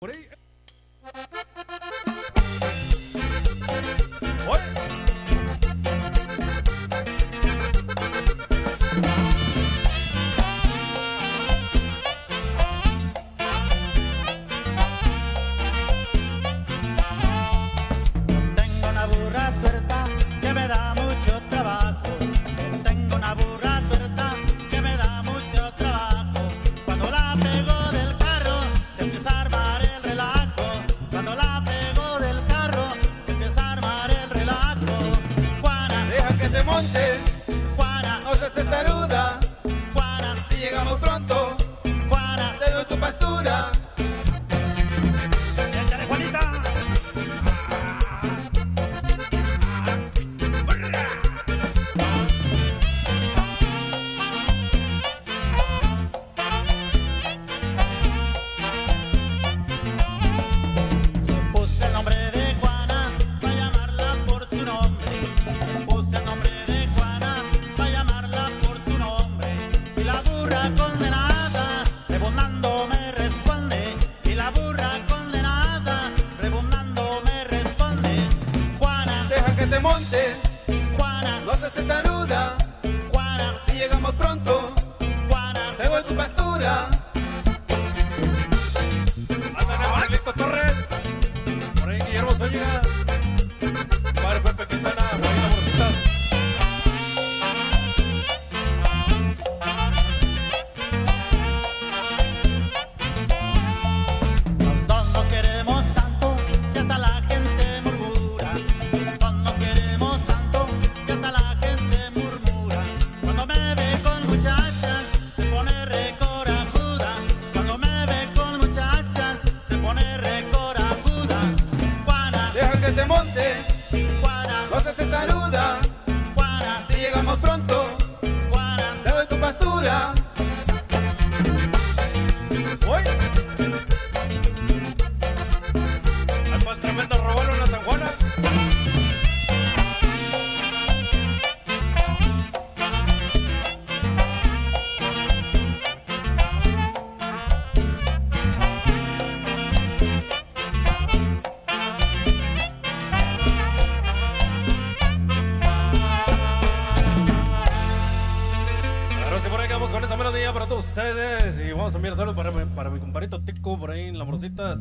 What are you? Para que te monte, para, no seas estaruda, para, si llegamos que te monte. factura. para todos ustedes. Y vamos a enviar saludos para, para mi comparito Tico por ahí en.